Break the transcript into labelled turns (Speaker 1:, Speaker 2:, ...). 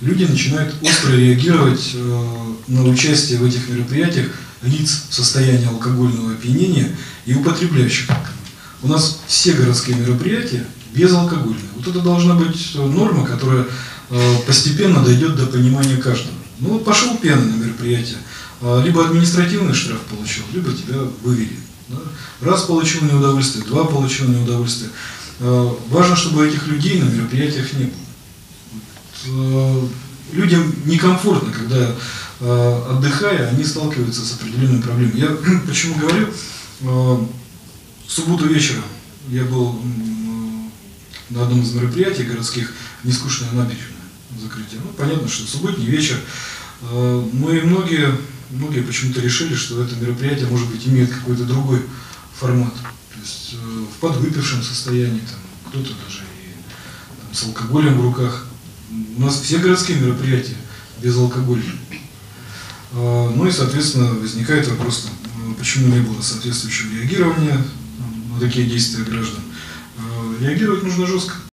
Speaker 1: Люди начинают остро реагировать э, на участие в этих мероприятиях лиц в состоянии алкогольного опьянения и употребляющих. У нас все городские мероприятия безалкогольные. Вот это должна быть норма, которая э, постепенно дойдет до понимания каждого. Ну вот пошел пьяный на мероприятие, э, либо административный штраф получил, либо тебя вывели. Да? Раз получил неудовольствие, два получил неудовольствие. Э, важно, чтобы этих людей на мероприятиях не было. Э, людям некомфортно, когда э, отдыхая, они сталкиваются с определенными проблемами. Я почему говорю, э, в субботу вечером я был на одном из мероприятий городских «Нескучная набережная» закрытие. Ну, понятно, что субботний вечер. Ну и многие, многие почему-то решили, что это мероприятие, может быть, имеет какой-то другой формат. То есть в подвыпившем состоянии, там, кто-то даже и там, с алкоголем в руках. У нас все городские мероприятия безалкогольные. Ну и, соответственно, возникает вопрос, почему не было соответствующего реагирования на такие действия граждан. Реагировать нужно жестко.